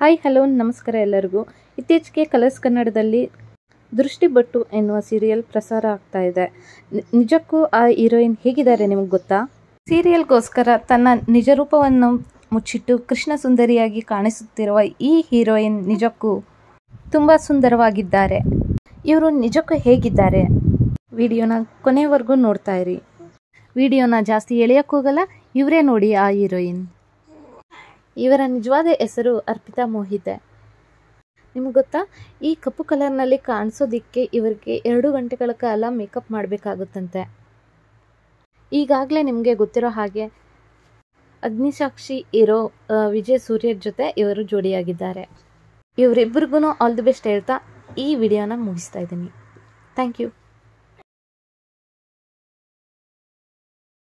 Hi, hello, ನಮಸ್ಕಾರ ಎಲ್ಲರಿಗೂ. ಇತ್ತೀಚೆಗೆ ಕಲರ್ಸ್ ಕನ್ನಡದಲ್ಲಿ ದೃಷ್ಟಿಬಟ್ಟು ಎನ್ನುವ ಸೀರಿಯಲ್ ಪ್ರಸಾರ ಆಗ್ತಾ ಇದೆ. ನಿಜಕ್ಕೂ ಆ ಹೀರೋಯಿನ್ ಹೇಗಿದ್ದಾರೆ ನಿಮಗೆ ಗೊತ್ತಾ? ಸೀರಿಯಲ್ಗೋಸ್ಕರ ತನ್ನ ನಿಜ ರೂಪವನ್ನು ಮುಚ್ಚಿಟ್ಟು ಕೃಷ್ಣ ಸುಂದರಿಯಾಗಿ ಕಾಣಿಸುತ್ತಿರುವ ಈ ಹೀರೋಯಿನ್ ನಿಜಕ್ಕೂ ತುಂಬ ಸುಂದರವಾಗಿದ್ದಾರೆ. ಇವರು ನಿಜಕ್ಕೂ ಹೇಗಿದ್ದಾರೆ? ವಿಡಿಯೋನ ಕೊನೆವರೆಗೂ ನೋಡ್ತಾ ಇರಿ. ವಿಡಿಯೋನ ಜಾಸ್ತಿ ಎಳೆಯೋಕ್ಕೋಗಲ್ಲ ಇವರೇ ನೋಡಿ ಆ ಹೀರೋಯಿನ್ ಇವರ ನಿಜವಾದ ಹೆಸರು ಅರ್ಪಿತಾ ಮೋಹಿತೆ. ನಿಮಗೆ ಗೊತ್ತಾ? ಈ ಕಪ್ಪು ಕಲರ್ನಲ್ಲಿ ಕಾಣಿಸೋದಿಕ್ಕೆ ಇವರಿಗೆ ಎರಡು ಗಂಟೆಗಳ ಕಾಲ ಮೇಕಪ್ ಮಾಡಬೇಕಾಗುತ್ತಂತೆ. ಈಗಾಗಲೇ ನಿಮಗೆ ಗೊತ್ತಿರೋ ಹಾಗೆ ಅಗ್ನಿಸಾಕ್ಷಿ ಇರೋ ವಿಜಯ್ ಸೂರ್ಯ ಜೊತೆ ಇವರು ಜೋಡಿಯಾಗಿದ್ದಾರೆ. ಇವರಿಬ್ಬರಿಗೂ ಆಲ್ ದಿ ಬೆಸ್ಟ್ ಹೇಳ್ತಾ ಈ ವಿಡಿಯೋನ ಮುಗಿಸ್ತಾ ಇದ್ದೀನಿ. Thank you